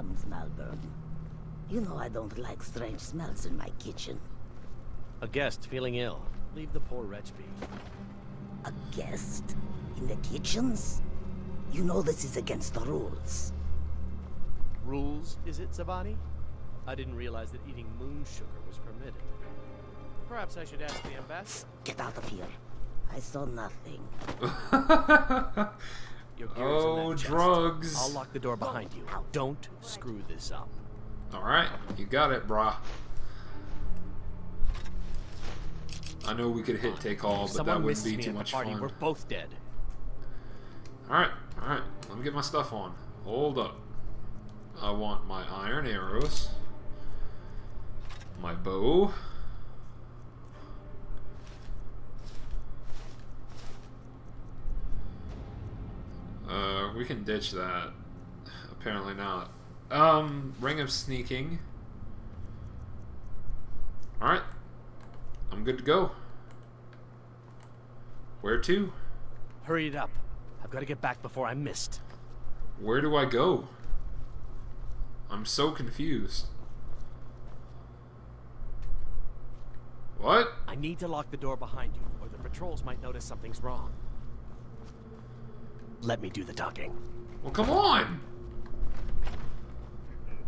comes, Malborn. You know I don't like strange smells in my kitchen. A guest feeling ill. Leave the poor wretch be. A guest? In the kitchens? You know this is against the rules. Rules, is it, Tsavani? I didn't realize that eating moon sugar was permitted. Perhaps I should ask the ambassador. Get out of here. I saw nothing. Your gear's in Oh, that chest. drugs. I'll lock the door behind you. Don't screw this up. Alright, you got it, brah. I know we could hit take all, but someone that wouldn't be too at the much party, fun. We're both dead. Alright, alright. Let me get my stuff on. Hold up. I want my iron arrows. My bow. Uh, we can ditch that. Apparently not. Um, Ring of Sneaking. Alright. I'm good to go. Where to? Hurry it up. I've got to get back before I'm missed. Where do I go? I'm so confused. What? I need to lock the door behind you, or the patrols might notice something's wrong. Let me do the talking. Well, come on!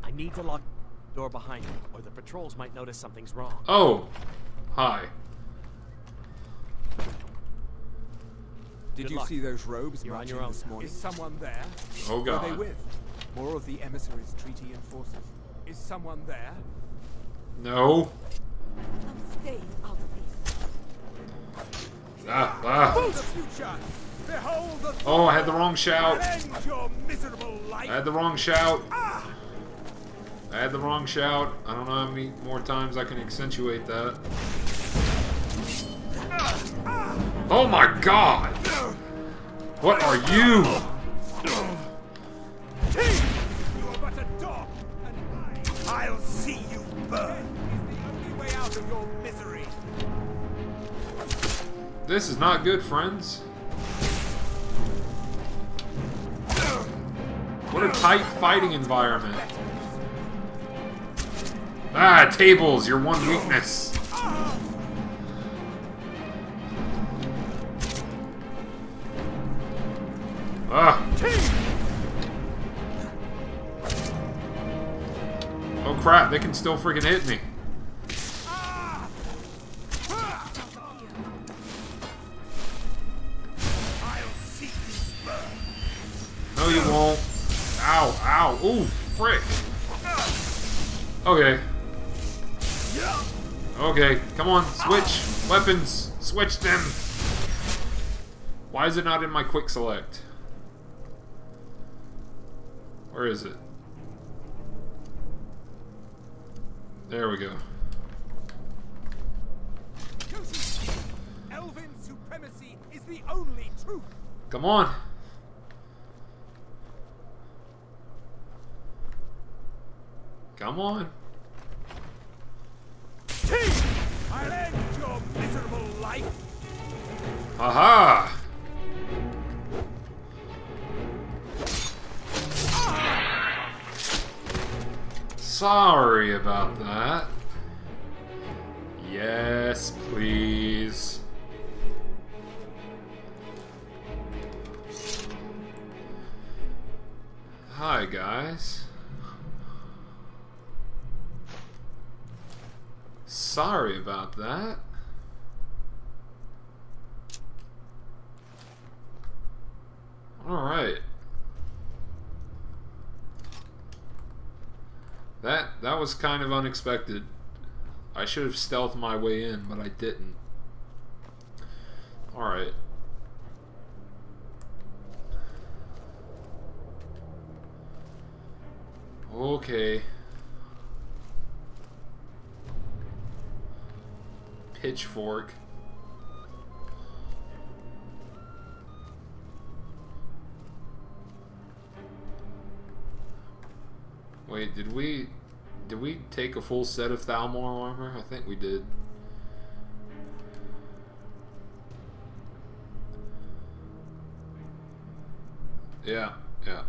I need to lock the door behind you, or the patrols might notice something's wrong. Oh! Hi. Did Good you luck. see those robes You're on marching your own this morning? Is someone there? Oh Who are they with? More of the emissaries' treaty enforcers. Is someone there? No. I'm staying out of this. Ah, ah. The future! Behold the Oh, I had the wrong shout. end your miserable life! I had the wrong shout. I had the wrong shout. I don't know how many more times I can accentuate that. Oh my god! What are you? You are but a dog, and I, I'll see you burn. Is the only way out of your misery. This is not good, friends. What a tight fighting environment. Ah, tables, your one weakness. Ah. Oh crap, they can still freaking hit me. No, you won't. Ow, ow. Ooh, frick. Okay. Okay, come on, switch weapons. Switch them. Why is it not in my quick select? Where is it? There we go. Elven supremacy is the only truth. Come on. Come on. I'll end your miserable life. Aha! Sorry about that. Yes, please. Sorry about that. Alright. That that was kind of unexpected. I should have stealthed my way in, but I didn't. Alright. Okay. Pitchfork. Wait, did we did we take a full set of Thalmor armor? I think we did. Yeah, yeah.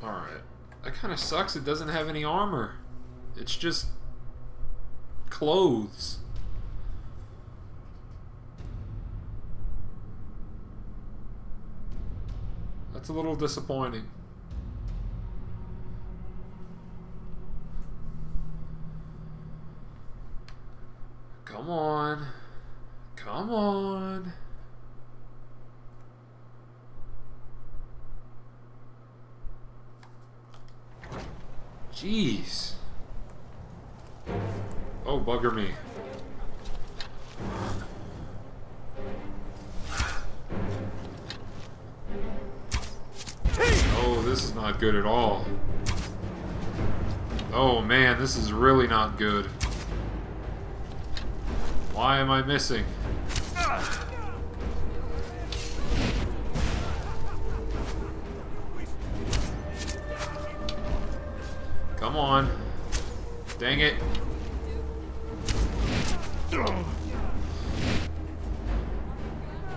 Alright. That kind of sucks. It doesn't have any armor. It's just clothes. That's a little disappointing. Come on. Come on. Jeez. Oh, bugger me. This is not good at all. Oh man, this is really not good. Why am I missing? Come on. Dang it.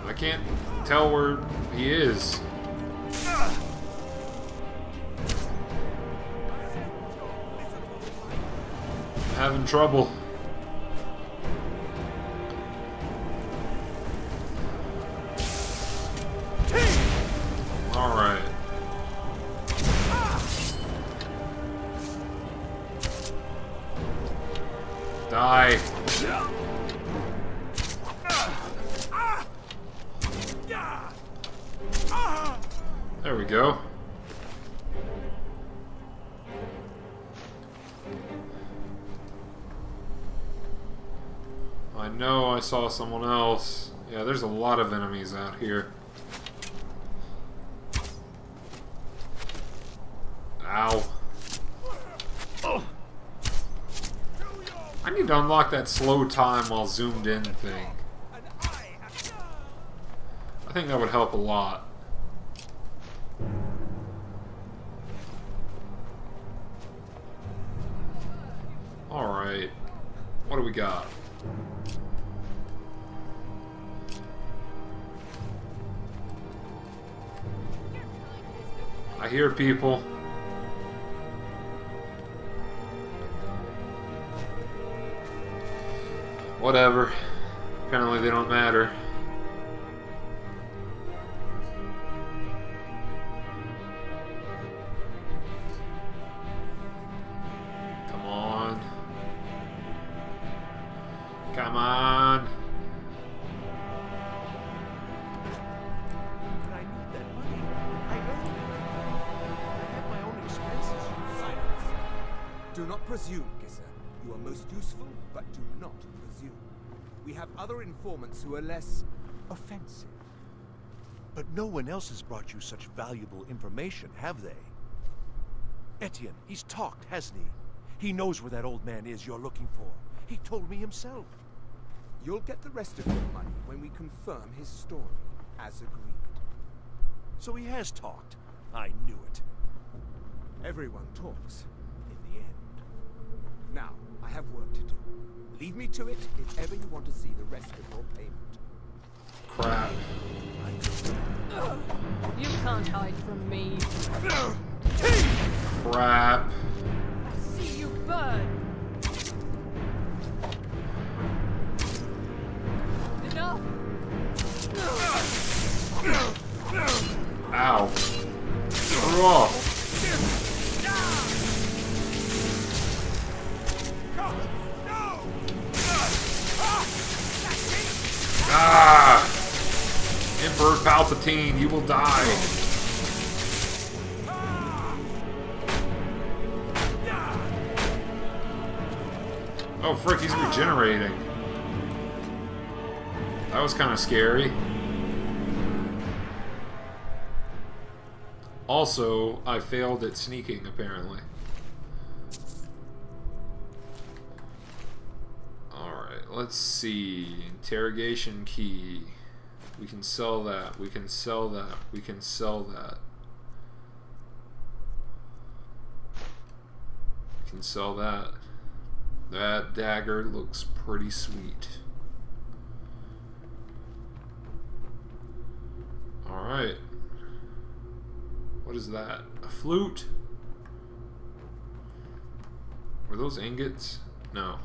I can't tell where he is. Having trouble. I know I saw someone else. Yeah, there's a lot of enemies out here. Ow. I need to unlock that slow time while zoomed in thing. I think that would help a lot. Alright. What do we got? I hear people. Whatever. Apparently they don't matter. Come on. Come on. Presume, Gissur. You are most useful, but do not presume. We have other informants who are less offensive. But no one else has brought you such valuable information, have they? Etienne, he's talked, hasn't he? He knows where that old man is you're looking for. He told me himself. You'll get the rest of your money when we confirm his story, as agreed. So he has talked. I knew it. Everyone talks, in the end. Now, I have work to do. Leave me to it if ever you want to see the rest of your payment. Crap. You can't hide from me. Crap. I see you burn. Enough. Ow. Screw off. Ah! Emperor Palpatine, you will die. Oh, frick, he's regenerating. That was kind of scary. Also, I failed at sneaking, apparently. Let's see. Interrogation key. We can sell that. We can sell that. We can sell that. We can sell that. That dagger looks pretty sweet. Alright. What is that? A flute? Were those ingots? No.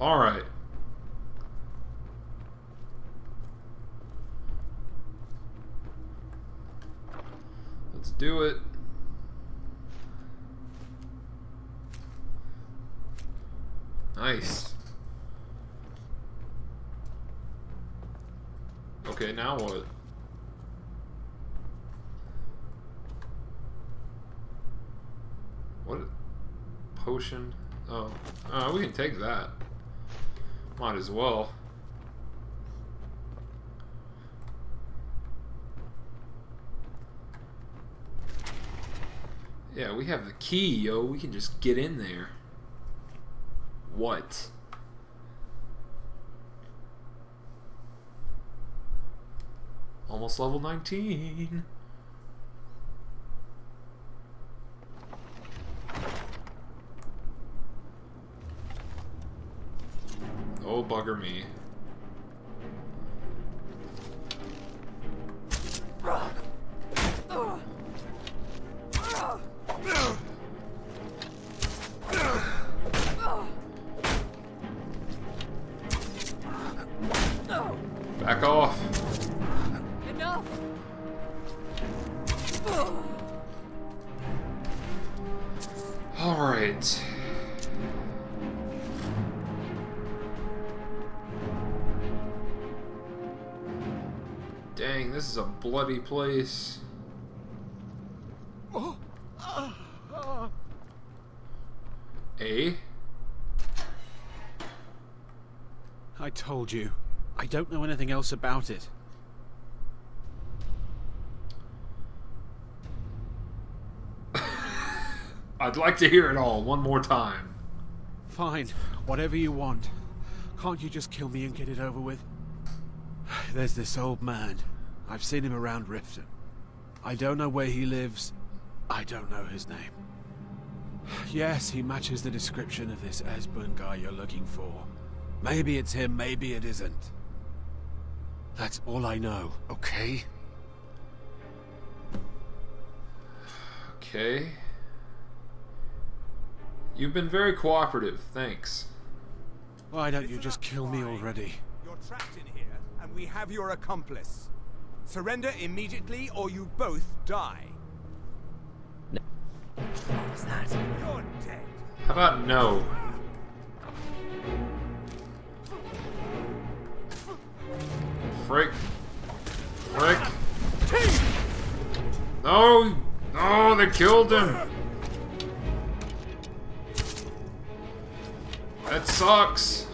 Alright. Let's do it. Nice. Okay, now what? What? Potion? Oh. Uh, we can take that. Might as well. Yeah, we have the key, yo. We can just get in there. What? Almost level 19. Dang, this is a bloody place. Eh? I told you. I don't know anything else about it. I'd like to hear it all one more time. Fine, whatever you want. Can't you just kill me and get it over with? There's this old man. I've seen him around Riften. I don't know where he lives. I don't know his name. Yes, he matches the description of this Esbern guy you're looking for. Maybe it's him, maybe it isn't. That's all I know, okay? Okay. You've been very cooperative, thanks. Why don't you just kill me already? You're trapped in here, and we have your accomplice. Surrender immediately, or you both die. What was that? You're dead. How about no? Frick. Frick. No! No, they killed him! That sucks!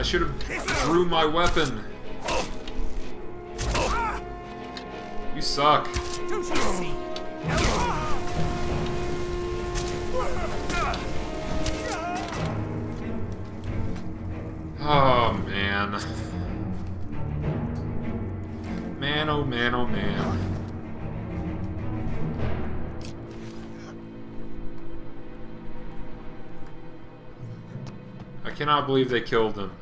I should have drew my weapon. You suck. Oh man. Man, oh man, oh man. I cannot believe they killed him.